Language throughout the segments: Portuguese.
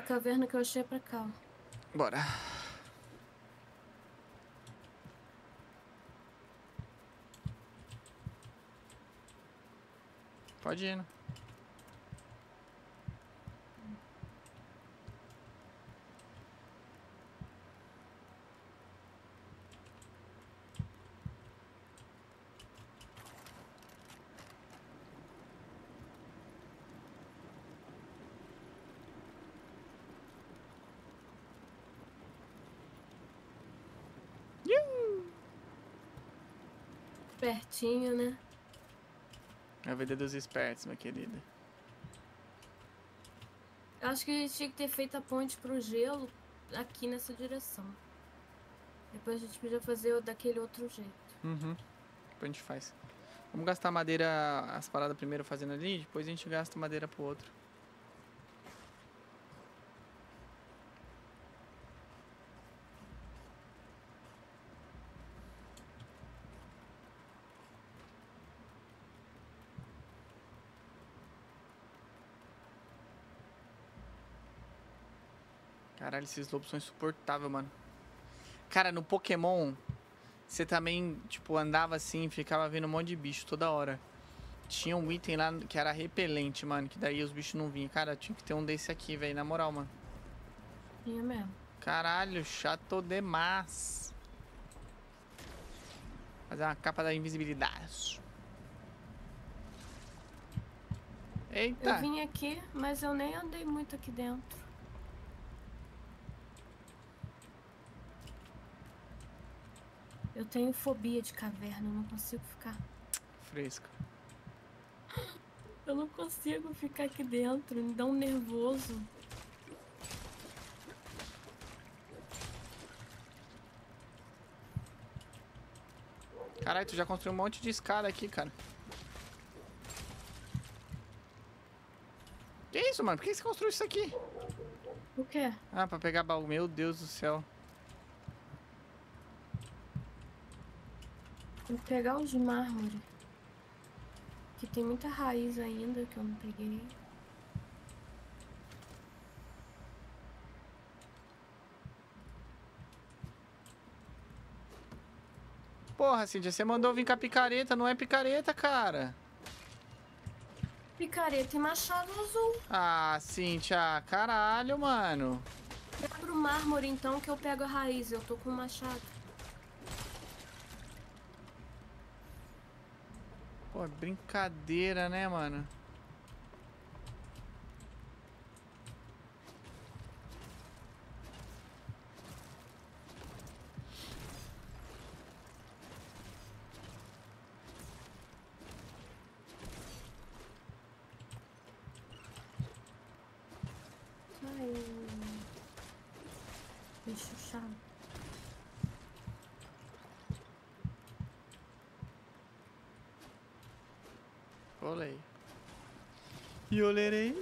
A caverna que eu achei é pra cá. Bora. Pode ir, né? Pertinho, né? É a vida dos espertos, minha querida. Eu acho que a gente tinha que ter feito a ponte pro gelo aqui nessa direção. Depois a gente podia fazer daquele outro jeito. Uhum. Depois a gente faz. Vamos gastar madeira, as paradas primeiro fazendo ali, depois a gente gasta madeira pro outro. Caralho, esses lobos são insuportáveis, mano. Cara, no Pokémon, você também, tipo, andava assim e ficava vendo um monte de bicho toda hora. Tinha um item lá que era repelente, mano, que daí os bichos não vinham. Cara, tinha que ter um desse aqui, velho, na moral, mano. Tinha mesmo. Caralho, chato demais. Fazer uma capa da invisibilidade. Eita! Eu vim aqui, mas eu nem andei muito aqui dentro. Eu tenho fobia de caverna, eu não consigo ficar. Fresco. Eu não consigo ficar aqui dentro, me dá um nervoso. Caralho, tu já construiu um monte de escada aqui, cara. Que isso, mano? Por que você construiu isso aqui? O quê? Ah, pra pegar baú. Meu Deus do céu. Vou pegar os de mármore. Que tem muita raiz ainda que eu não peguei. Porra, Cintia, você mandou vir com a picareta. Não é picareta, cara. Picareta e machado azul. Ah, Cintia, caralho, mano. Quebra o mármore então que eu pego a raiz. Eu tô com o machado. Pô, brincadeira, né, mano? Ai, bicho chato. Olei. E olerei.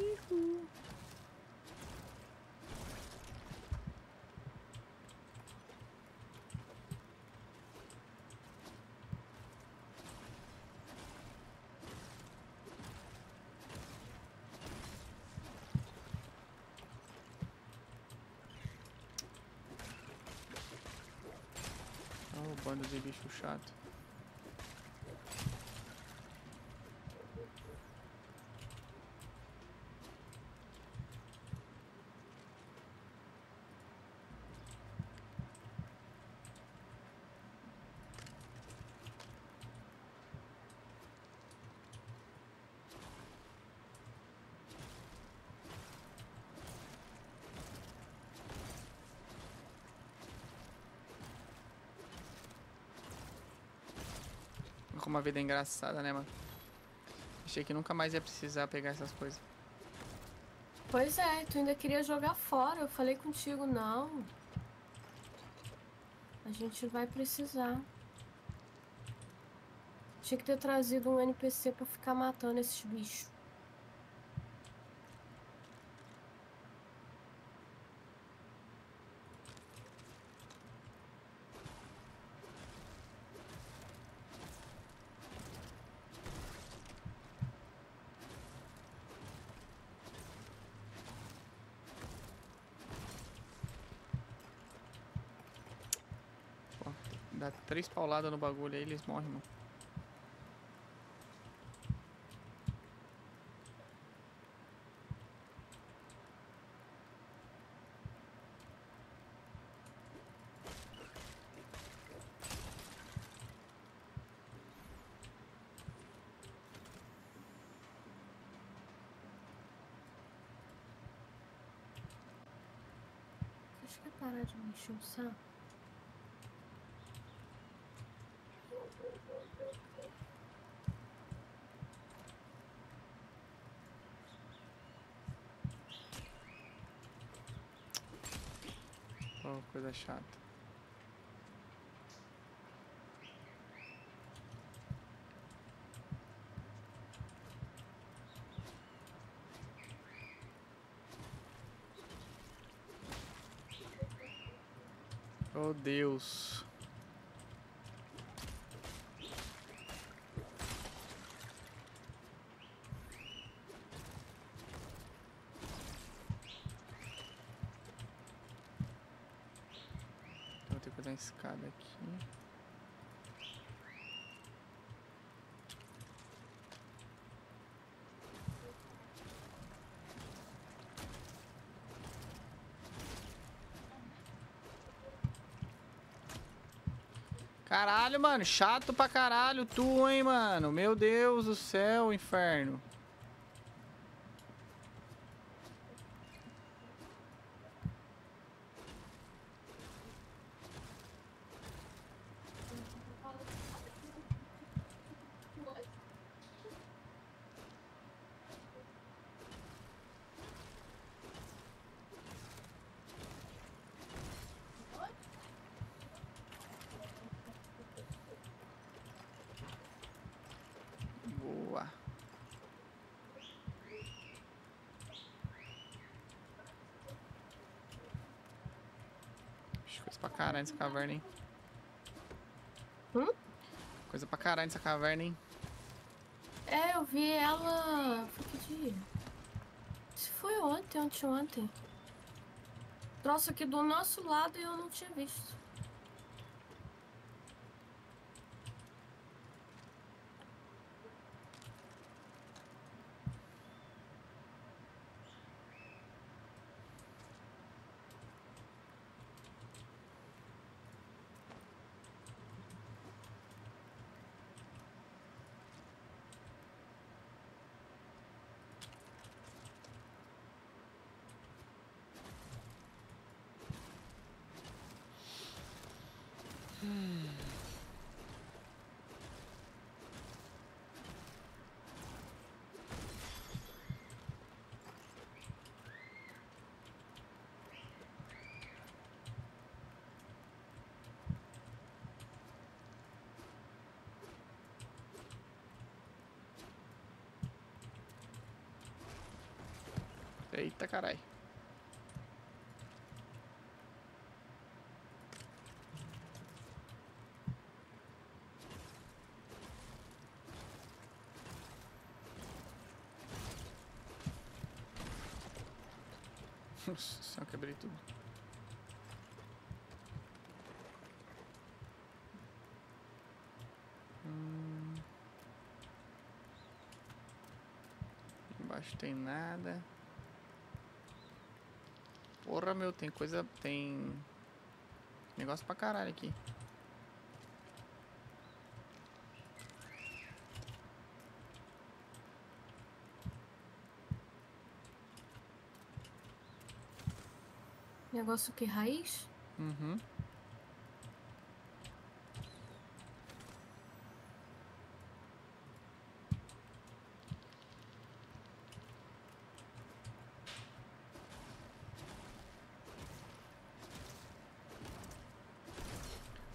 Bando de bicho chato. Como a vida é engraçada, né, mano? Achei que nunca mais ia precisar pegar essas coisas. Pois é, tu ainda queria jogar fora. Eu falei contigo, não. A gente vai precisar. Tinha que ter trazido um NPC pra ficar matando esses bichos. Dá três pauladas no bagulho aí, eles morrem, mano. Acho que é parar de me o saco. Oh, coisa chata. Oh Deus. Vou ter que fazer uma escada aqui. Caralho, mano, chato pra caralho tu, hein, mano. Meu Deus do céu, inferno. Boa. Ixi, Coisa pra caralho nessa caverna, hein? Hum? Coisa pra caralho nessa caverna, hein? É, eu vi ela. Foi que dia? Se foi ontem, anteontem. Troço aqui do nosso lado e eu não tinha visto. Eita, caralho. Nossa senhora, quebrei tudo. Hum. Embaixo tem nada. Porra, meu, tem coisa. Tem. Negócio pra caralho aqui. Negócio que raiz? Uhum.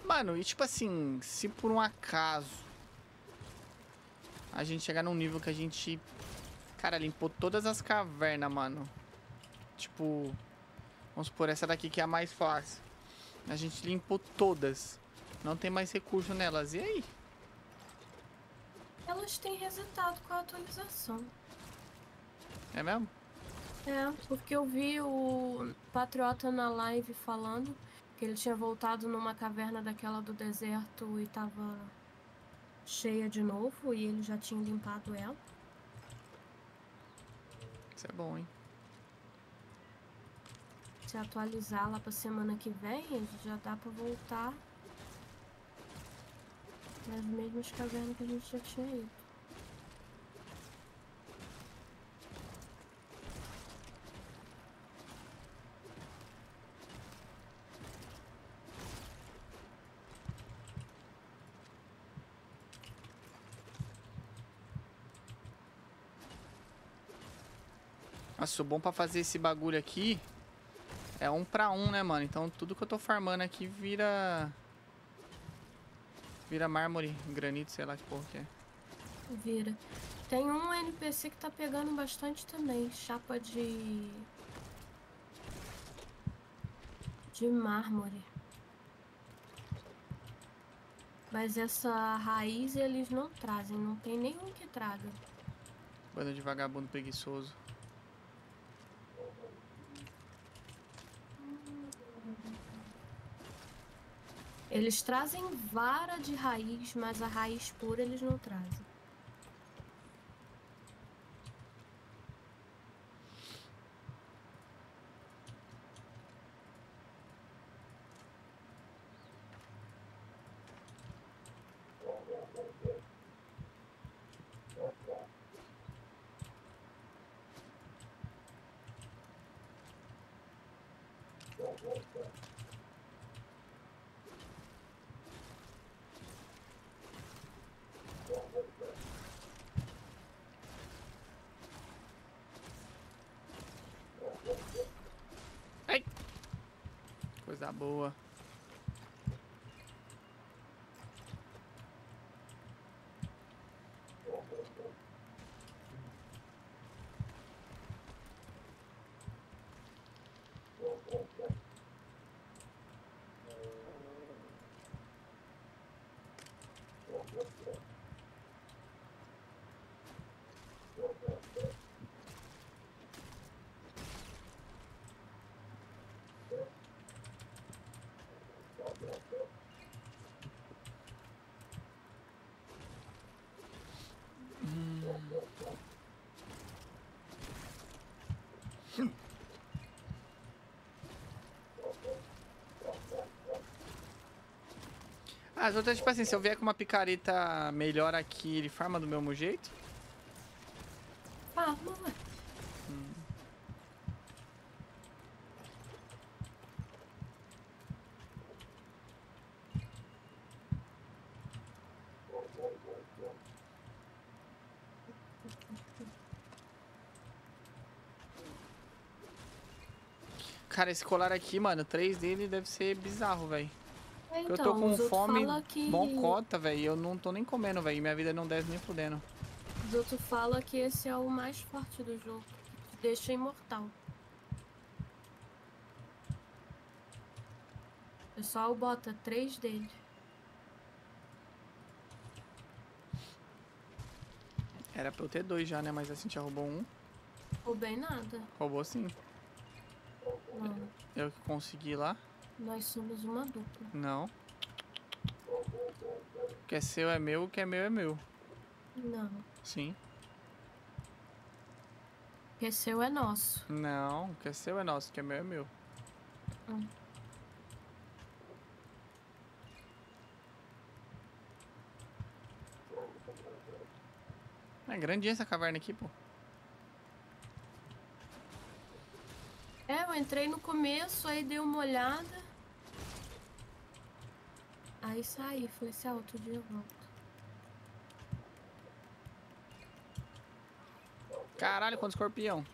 Mano, e tipo assim, se por um acaso a gente chegar num nível que a gente, cara, limpou todas as cavernas, mano. Tipo, vamos supor essa daqui que é a mais fácil. A gente limpou todas. Não tem mais recurso nelas. E aí? Elas têm resetado com a atualização. É mesmo? É, porque eu vi o Patriota na live falando que ele tinha voltado numa caverna daquela do deserto e tava cheia de novo e ele já tinha limpado ela. Isso é bom, hein? Se atualizar lá pra semana que vem, já dá pra voltar nas mesmas cavernas que a gente já tinha ido. Nossa, o bom pra fazer esse bagulho aqui é um pra um, né, mano? Então tudo que eu tô farmando aqui vira... Vira mármore, granito, sei lá que porra que é. Vira. Tem um NPC que tá pegando bastante também. Chapa de. De mármore. Mas essa raiz eles não trazem. Não tem nenhum que traga. Banda de vagabundo preguiçoso. Eles trazem vara de raiz, mas a raiz pura eles não trazem. Coisa boa. As outras, tipo assim, se eu vier com uma picareta melhor aqui, ele farma do mesmo jeito? Ah, ué. Cara, esse colar aqui, mano, três dele deve ser bizarro, velho. É, eu tô então, com fome que... mocota, velho, eu não tô nem comendo, velho. Minha vida não deve nem fudendo. Os outros falam que esse é o mais forte do jogo. Que deixa imortal. O pessoal bota três dele. Era pra eu ter dois já, né? Mas a Cintia roubou um. Roubei nada. Roubou sim. Não. Eu que consegui lá. Nós somos uma dupla. Não. O que é seu é meu, o que é meu é meu. Não. Sim. Porque seu é nosso. Não, o que é seu é nosso, o que é meu é meu. Hum. É grandinha essa caverna aqui, pô. É, eu entrei no começo, aí dei uma olhada. Aí saí, falei assim, ah, outro dia eu volto. Caralho, quanto escorpião.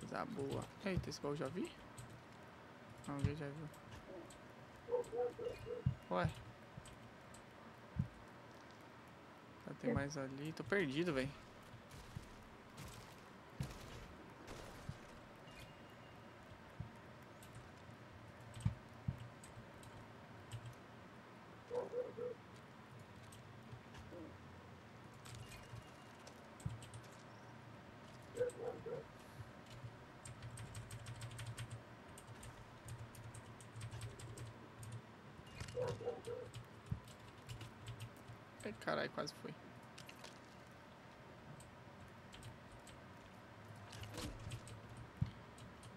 Coisa boa. Eita, esse baú já vi? Não, alguém já viu. Ué. Já tem mais ali. Tô perdido, velho. Ai, caralho, quase foi.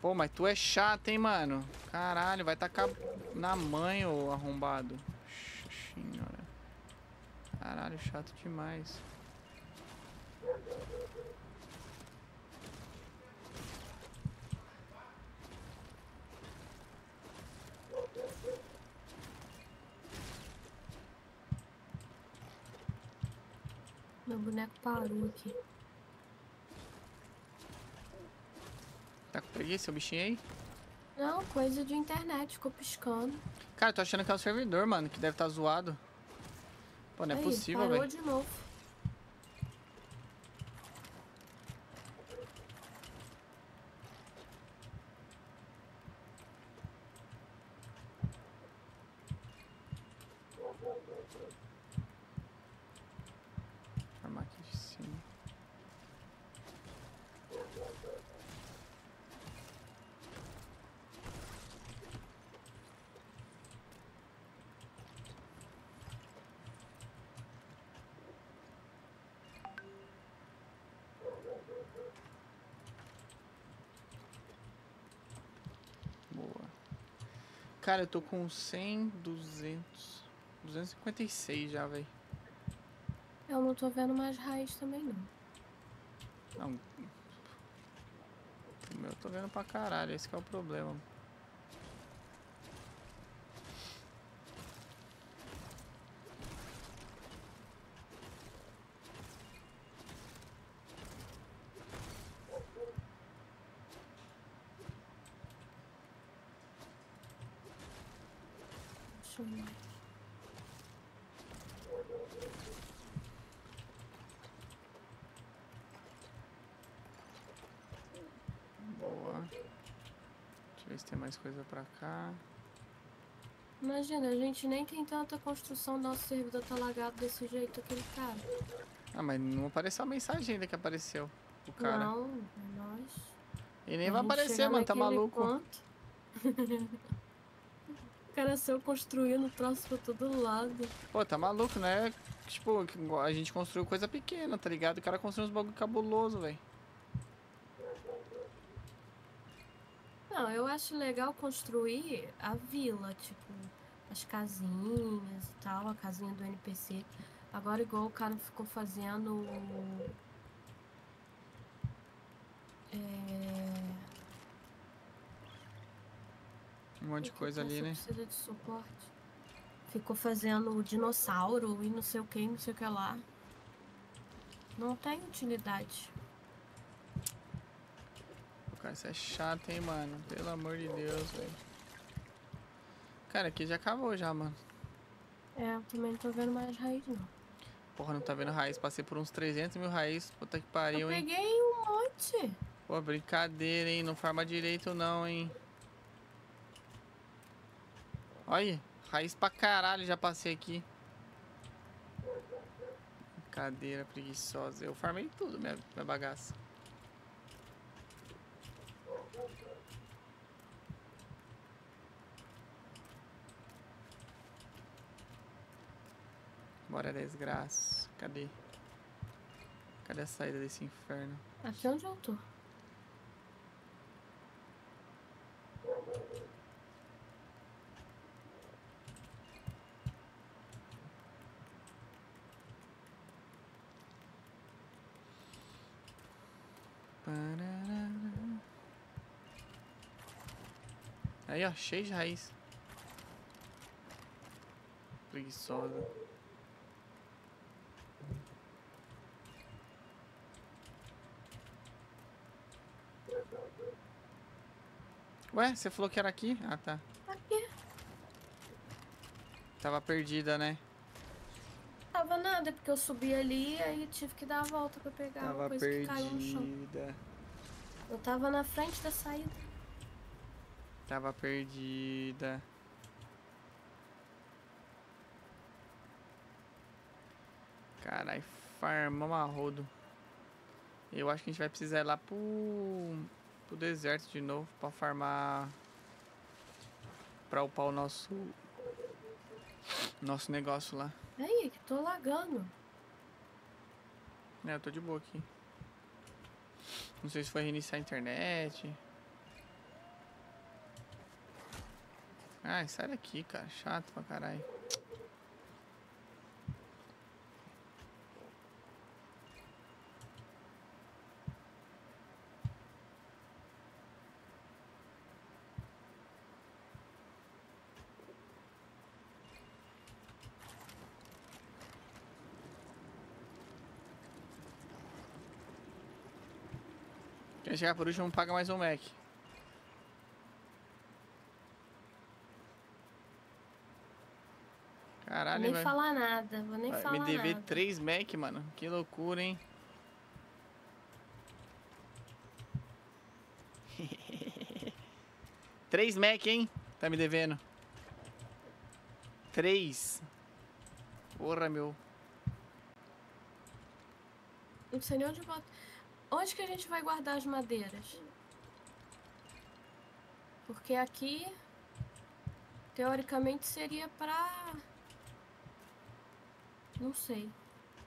Pô, mas tu é chato, hein, mano? Caralho, vai tacar na mãe, ô arrombado. Senhora. Caralho, chato demais. Meu boneco parou aqui. Preguiça o bichinho aí? Não, coisa de internet, ficou piscando. Cara, eu tô achando que é o servidor, mano, que deve estar tá zoado. Pô, não é Aí, possível, velho. de novo. Armar aqui de cima. Boa. Cara, eu tô com 100, 200, 256 já, velho. Eu não tô vendo mais raiz também, não. Não. O meu eu tô vendo pra caralho, esse que é o problema. Deixa eu ver. Boa. Deixa eu ver se tem mais coisa pra cá. Imagina, a gente nem tem tanta construção, nosso servidor tá lagado desse jeito, aquele cara. Ah, mas não apareceu a mensagem ainda que apareceu. O cara. Não, é nós. E nem A vai aparecer, mano, tá maluco. o cara saiu construindo troço pra todo lado. Pô, tá maluco, né? Tipo, a gente construiu coisa pequena, tá ligado? O cara construiu uns bagulho cabuloso, velho. Não, eu acho legal construir a vila, tipo, as casinhas e tal, a casinha do NPC. Agora igual o cara ficou fazendo. É... Um monte de coisa ali, né? Precisa de suporte. Ficou fazendo o dinossauro e não sei o que, não sei o que lá. Não tem utilidade. Cara, isso é chato, hein, mano. Pelo amor de Deus, velho. Cara, aqui já acabou já, mano. É, eu também não tô vendo mais raiz, não. Porra, não tá vendo raiz. Passei por uns 300 mil raiz. Puta que Eu pariu, hein. peguei um monte. Pô, brincadeira, hein? Não farma direito não, hein? Olha, raiz pra caralho já passei aqui. Brincadeira preguiçosa. Eu farmei tudo, minha, minha bagaça. Bora, desgraça. Cadê? Cadê a saída desse inferno? Aqui é onde eu tô. Aí, ó, cheio de raiz. Preguiçosa. Ué, você falou que era aqui? Ah, tá. Aqui. Tava perdida, né? Tava nada, porque eu subi ali e aí tive que dar a volta pra pegar uma Tava coisa que caiu no chão. perdida. Eu tava na frente da saída. Tava perdida. Carai, farmamos a rodo. Eu acho que a gente vai precisar ir lá pro, pro deserto de novo pra farmar. Pra upar o nosso. Nosso negócio lá. Aí, que tô lagando. É, eu tô de boa aqui. Não sei se foi reiniciar a internet. Ai, sai daqui, cara. Chato pra caralho. Quem chegar por último paga mais um Mac. Vou Caralho, nem vai, falar nada, vou nem vai falar me dever nada. 3 Mac, mano. Que loucura, hein? Três Mac, hein? Tá me devendo. Três. Porra, meu. Não sei nem onde bota. Onde que a gente vai guardar as madeiras? Porque aqui, teoricamente, seria pra... Não sei.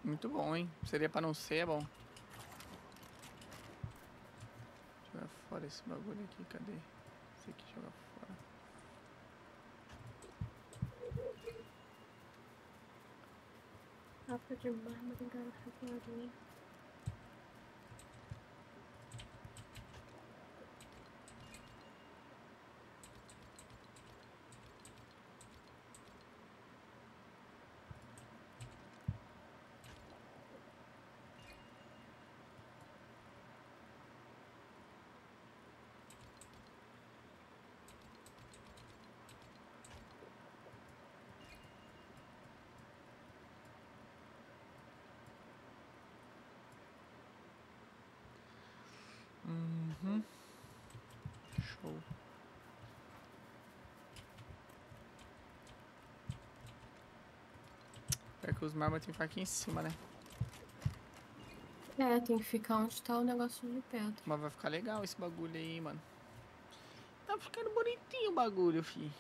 Muito bom, hein? Seria pra não ser, é bom. Jogar fora esse bagulho aqui, cadê? Esse aqui joga fora. Capa de mármore, garrafa com areia. Uhum. Show. Pior que os mármores tem que ficar aqui em cima, né? É, tem que ficar onde tá o negócio de pedra. Mas vai ficar legal esse bagulho aí, mano. Tá ficando bonitinho o bagulho, fi.